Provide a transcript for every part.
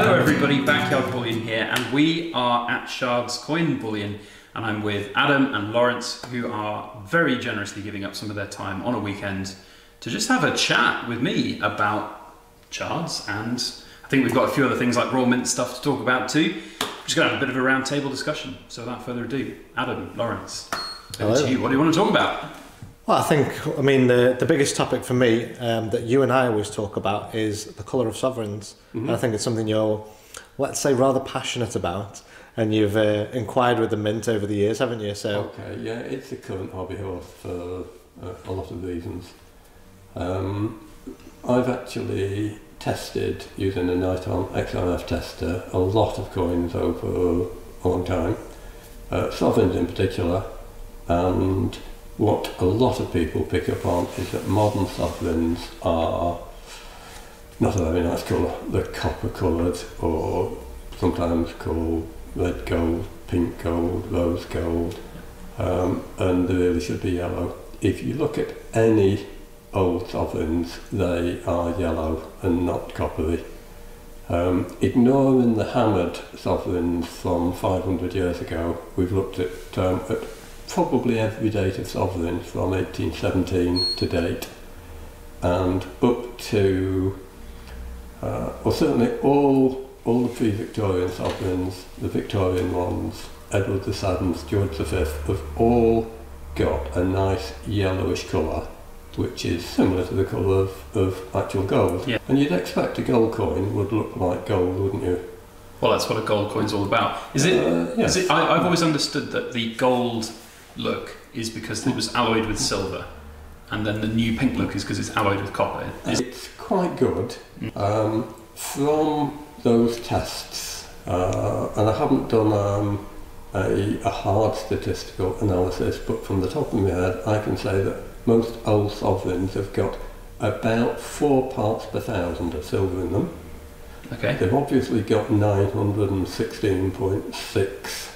Hello, everybody. Backyard Bullion here, and we are at Chards Coin Bullion, and I'm with Adam and Lawrence, who are very generously giving up some of their time on a weekend to just have a chat with me about Chards, and I think we've got a few other things like Royal Mint stuff to talk about too. We're just going to have a bit of a roundtable discussion. So, without further ado, Adam, Lawrence, over Hello. to you. What do you want to talk about? Well, I think, I mean, the, the biggest topic for me um, that you and I always talk about is the colour of sovereigns. And I think it's something you're, let's say, rather passionate about. And you've uh, inquired with the Mint over the years, haven't you? So, Okay, yeah, it's a current hobby horse for uh, a lot of reasons. Um, I've actually tested using a Niton XRF tester a lot of coins over a long time, uh, sovereigns in particular, and what a lot of people pick up on is that modern sovereigns are not a very nice colour. They're copper coloured or sometimes called red gold, pink gold, rose gold, um, and they really should be yellow. If you look at any old sovereigns, they are yellow and not coppery. Um, ignoring the hammered sovereigns from 500 years ago, we've looked at, um, at probably every date of sovereigns from 1817 to date, and up to, uh, well, certainly all all the pre-Victorian sovereigns, the Victorian ones, Edward VII, George the Fifth, have all got a nice yellowish colour, which is similar to the colour of, of actual gold. Yeah. And you'd expect a gold coin would look like gold, wouldn't you? Well, that's what a gold coin's all about. Is it? Uh, Is it I, I've always understood that the gold look is because it was alloyed with silver, and then the new pink look is because it's alloyed with copper. Is, It's quite good. Um, from those tests, uh, and I haven't done um, a, a hard statistical analysis, but from the top of my head, I can say that most old sovereigns have got about four parts per thousand of silver in them. okay. They've obviously got 916.6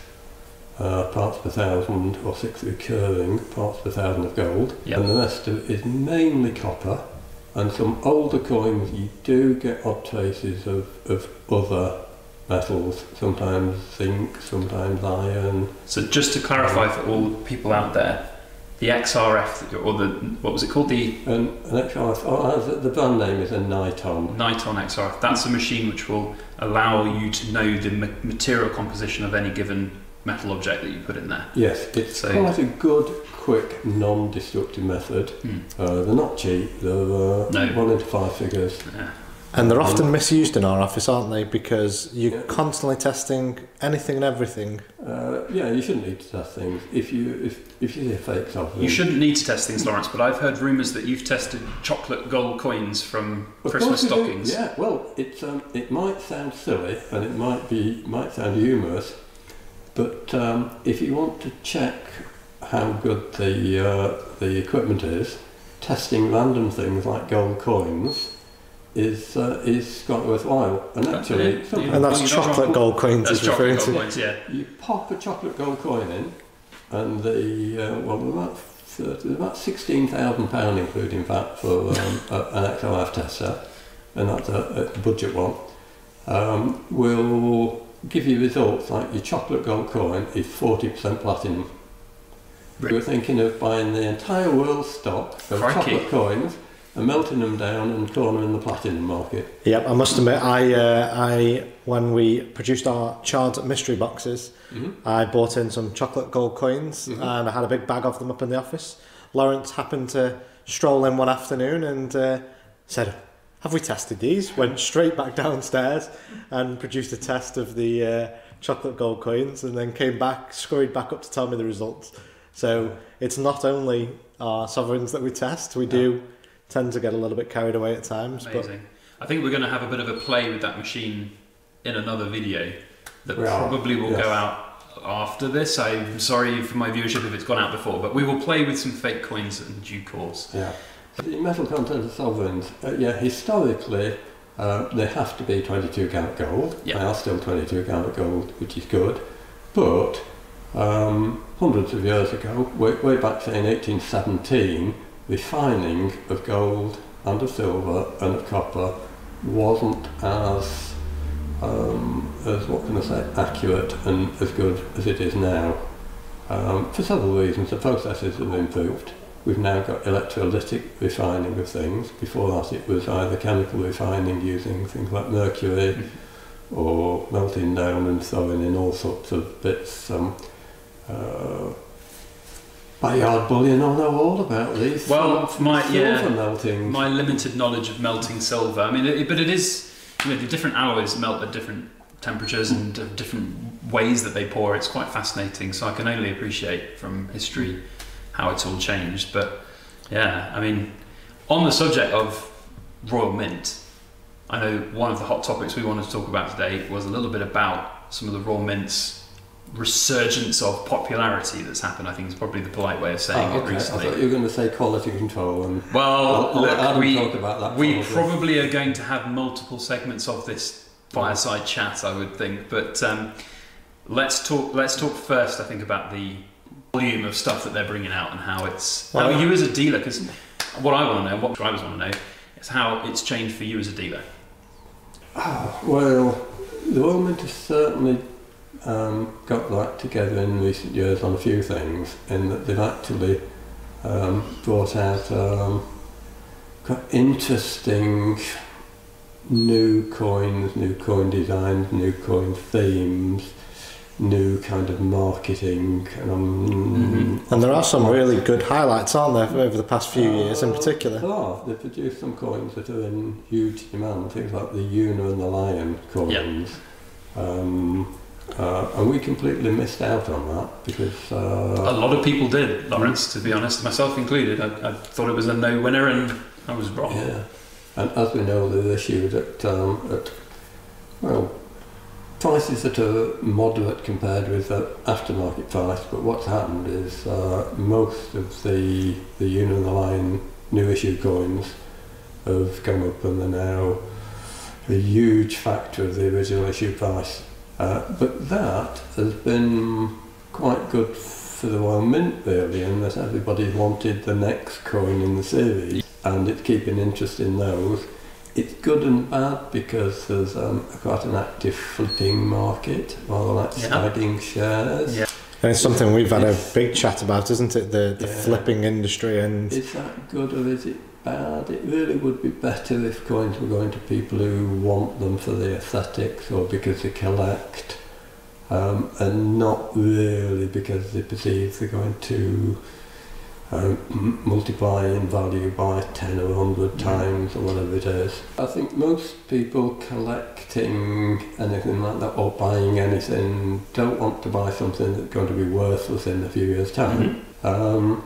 uh, parts per thousand, or six recurring parts per thousand of gold, Yep. and the rest of it is mainly copper. And some older coins, you do get odd traces of, of other metals, sometimes zinc, sometimes iron. So just to clarify for all the people out there, the XRF or the what was it called? The And an XRF, oh, uh, the- the brand name is a Niton. Niton XRF. That's a machine which will allow you to know the material composition of any given metal object that you put in there. Yes, it's So- quite a good, quick, non-destructive method. Hmm. Uh, they're not cheap. They're uh, No. one into five figures. Yeah. and they're often misused in our office, aren't they? Because you're Yeah. constantly testing anything and everything. Uh, yeah, you shouldn't need to test things. If you if, if you see a fake sovereign, You shouldn't need to test things, Lawrence, but I've heard rumours that you've tested chocolate gold coins from Of Christmas course you do. stockings. Yeah, well, it's um, it might sound silly and it might be might sound humorous, but um, if you want to check how good the uh, the equipment is, testing random things like gold coins is uh, is quite worthwhile. And actually, yeah, yeah. And that's Well, chocolate want- gold coins That's chocolate gold coins, yeah. you pop a chocolate gold coin in, and the uh, well, they're about 30, they're about sixteen thousand pound, including that for um, a, an XRF tester, and that's a, a budget one. Um, will give you results like your chocolate gold coin is forty percent platinum. Really? We're thinking of buying the entire world stock of Crikey. chocolate coins and melting them down and cornering the platinum market. Yep, I must admit, I, uh, I when we produced our Chard mystery boxes, Mm-hmm. I bought in some chocolate gold coins Mhm. and I had a big bag of them up in the office. Lawrence happened to stroll in one afternoon and uh, said, Have we tested these? Went straight back downstairs and produced a test of the uh, chocolate gold coins and then came back, scurried back up to tell me the results. So it's not only our sovereigns that we test, we do tend to get a little bit carried away at times. But Amazing. I think we're going to have a bit of a play with that machine in another video that We are, probably will yes. go out after this. I'm sorry for my viewership if it's gone out before, but we will play with some fake coins in due course. Yeah. The metal content of sovereigns, uh, yeah, historically, uh, they have to be 22 karat gold. Yeah. They are still 22 karat gold, which is good. But um, hundreds of years ago, way, way back say in 1817, refining of gold and of silver and of copper wasn't as um, as what can I say, accurate and as good as it is now. Um, for several reasons, the processes have improved. We've now got electrolytic refining of things. Before that, it was either chemical refining using things like mercury Mhm. or melting down and throwing in all sorts of bits. Um, uh, Backyard Bullion, I know all about these. Well, my- yeah, melting. My limited knowledge of melting silver. I mean, it, but it is. You know, the different alloys melt at different temperatures and different ways that they pour. It's quite fascinating. So I can only appreciate from history how it's all changed. But yeah, I mean, on the subject of Royal Mint, I know one of the hot topics we wanted to talk about today was a little bit about some of the Royal Mint's resurgence of popularity that's happened. I think is probably the polite way of saying Oh, it okay. I recently. thought you were going to say quality control, and Well, I'll, I'll look, Adam we, talk about that. we probably. probably are going to have multiple segments of this fireside chat, I would think. But um, let's talk. Let's talk first. I think about the volume of stuff that they're bringing out and how it's how Well, you as a dealer. Because what I want to know, what drivers want to know, is how it's changed for you as a dealer. Well, the Royal Mint has certainly um, got that together in recent years on a few things, in that they've actually um, brought out um, quite interesting new coins, new coin designs, new coin themes, new kind of marketing. And, um, And there are some really good highlights, aren't there, over the past few years in Uh, particular? There are. They've produced some coins that are in huge demand, things like the Una and the Lion coins. Um, uh, and we completely missed out on that because. A Uh, lot of people did, Lawrence. To be honest, myself included. I, I thought it was a no-winner, and I was wrong. yeah. And as we know, they're issued at, um, at well, prices that are moderate compared with the aftermarket price. But what's happened is uh, most of the the and new issue coins have come up and they're now a huge factor of the original issue price. Uh, but that has been quite good for the Royal Mint really in that everybody wanted the next coin in the series and it's keeping interest in those. It's good and bad because there's um, quite an active flipping market, rather like Yeah. sliding shares. Yeah. And it's something we've had a big chat about, isn't it? The, the Yeah. flipping industry and Is that good or is it bad? It really would be better if coins were going to people who want them for the aesthetics or because they collect, um, and not really because they perceive they're going to um, multiply in value by 10 or 100 times or whatever it is. I think most people collecting anything like that or buying anything don't want to buy something that's going to be worthless in a few years' time. Mhm. Um,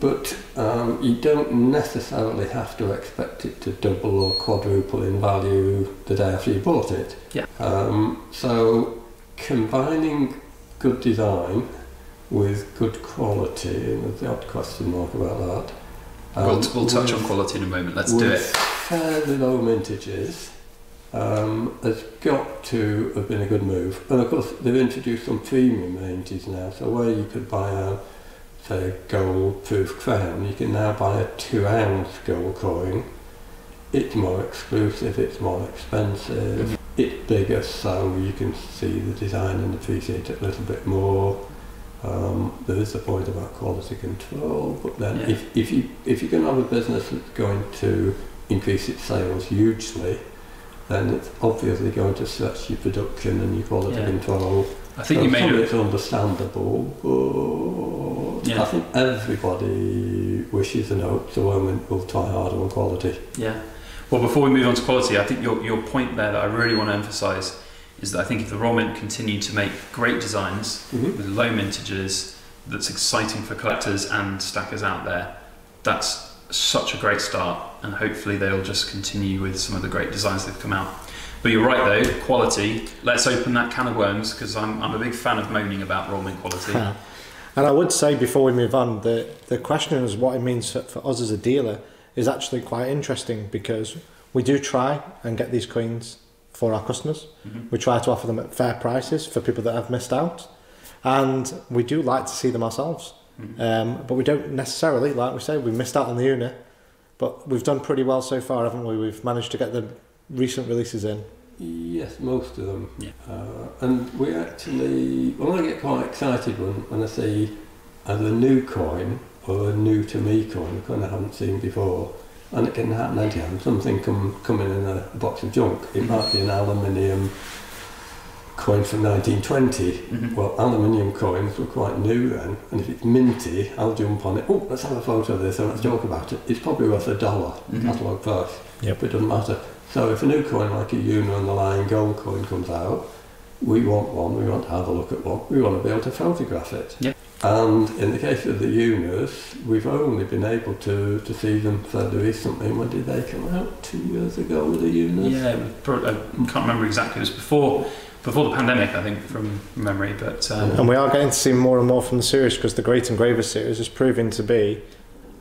but um, you don't necessarily have to expect it to double or quadruple in value the day after you bought it. Yeah. Um, so combining good design with good quality, and there's the odd question mark about that. we'll, um, we'll touch with- on quality in a moment. Let's do it. fairly low mintages um, has got to have been a good move. And of course, they've introduced some premium ranges now. So where you could buy a, say, gold proof crown, you can now buy a two ounce gold coin. It's more exclusive, it's more expensive, it's bigger, so you can see the design and appreciate it a little bit more. Um, there is a point about quality control, but then Yeah. if, if you if you're going to have a business that's going to increase its sales hugely, then it's obviously going to stretch your production and your quality Yeah. control. I think So you made it. it's understandable, Yeah. I think everybody wishes and hopes the woman will try harder on quality. Yeah. Well, before we move on to quality, I think your, your point there that I really want to emphasise is that I think if the Royal Mint continue to make great designs Mm-hmm. with low mintages, that's exciting for collectors and stackers out there, that's such a great start. And hopefully they'll just continue with some of the great designs that have come out. But you're right though, quality. Let's open that can of worms because I'm, I'm a big fan of moaning about Royal Mint quality. And I would say before we move on, the, the question is what it means for, for us as a dealer is actually quite interesting because we do try and get these coins for our customers. Mhm. We try to offer them at fair prices for people that have missed out. And we do like to see them ourselves. Mhm. Um, but we don't necessarily, like we say, we missed out on the Una. But we've done pretty well so far, haven't we? We've managed to get the recent releases in Yes, most of them. Yeah. Uh, and we actually, well, I get quite excited when, when I see either a new coin or a new to me coin, a coin I haven't seen before. And it can happen anytime. Something come coming in a, box of junk. It might be an aluminium coin from 1920. Mhm. Well, aluminium coins were quite new then, and if it's minty, I'll jump on it. Oh, let's have a photo of this and let's talk about it. It's probably worth a dollar Mhm. catalogue price. Yep. But it doesn't matter. So if a new coin like a Una and the Lion Gold coin comes out, we want one, we want to have a look at one, we want to be able to photograph it. Yep. And in the case of the Unas, we've only been able to, to see them fairly recently. When did they come out? Two years ago with the Unas? Yeah, pro- I can't remember exactly. It was before before the pandemic, I think, from memory. But um, And we are getting to see more and more from the series because the Great Engraver series is proving to be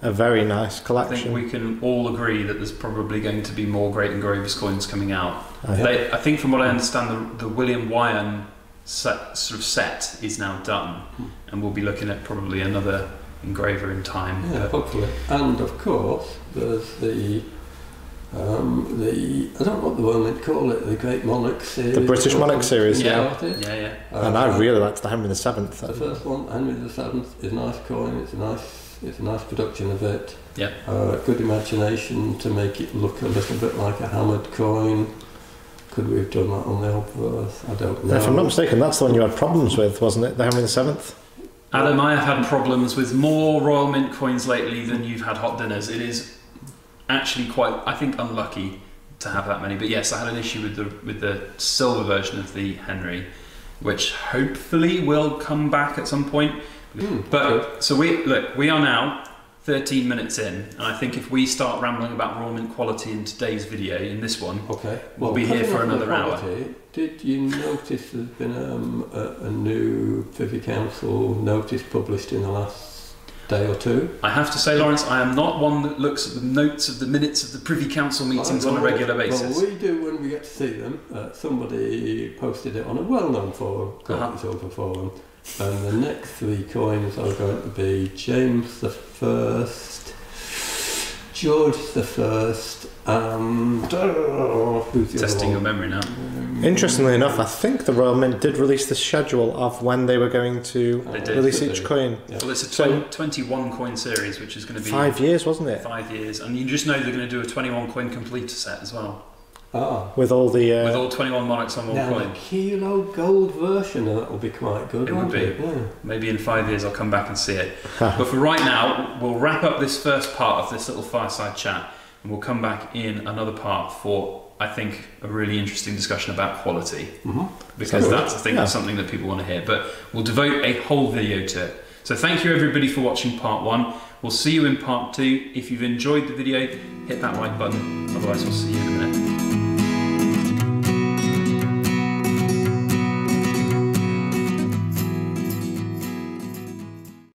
a very nice I think collection. we can all agree that there's probably going to be more Great Engravers coins coming out. I think. They, I think, from what I understand, the, the William Wyon set, sort of set is now done, Hmm. and we'll be looking at probably another engraver in time. Yeah, But hopefully. And of course, there's the um, the I don't know what the one they call it, the Great Monarch series. The British Monarch series, yeah. About it. yeah, yeah. and Uh, I really liked the Henry the Seventh. The first one, Henry the Seventh, is a nice coin. It's a nice, it's a nice production of it. Yeah. Uh, good imagination to make it look a little bit like a hammered coin. Could we have done that on the obverse? I don't know. If I'm not mistaken, that's the one you had problems with, wasn't it? The Henry the Seventh. Adam, I have had problems with more Royal Mint coins lately than you've had hot dinners. It is actually quite, I think, unlucky to have that many. But yes, I had an issue with the with the silver version of the Henry, which hopefully will come back at some point. Hmm, But so we look, we are now 13 minutes in, and I think if we start rambling about Royal Mint quality in today's video, in this one, Okay. We'll be here for another hour. quality, Did you notice there's been um, a, a new Privy Council notice published in the last day or two? I have to say, Lawrence, I am not one that looks at the notes of the minutes of the Privy Council meetings on a regular basis. Well, we do when we get to see them. Uh, somebody posted it on a well-known forum, called Uh-huh. the Silver Forum, and the next three coins are going to be James the First, George the First, and uh, who's the Testing your memory now. Interestingly enough, I think the Royal Mint did release the schedule of when they were going to did. release each coin. Yeah. Well, it's a So- 21 coin series, which is going to be Five years, wasn't it? five years, and you just know they're going to do a 21 coin completer set as well, Ah. With all the with uh, all 21 monarchs on one Now, coin. a kilo gold version of that will be quite good. It would be. It? Yeah. Maybe in five years I'll come back and see it. but for right now, we'll wrap up this first part of this little fireside chat, and we'll come back in another part for I think a really interesting discussion about quality. hmm because Sounds that's I think Yeah. that's something that people want to hear. But we'll devote a whole video to it. So thank you everybody for watching part one. We'll see you in part two. If you've enjoyed the video, hit that like button. Otherwise, we'll see you in a minute.